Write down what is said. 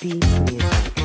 Be Music.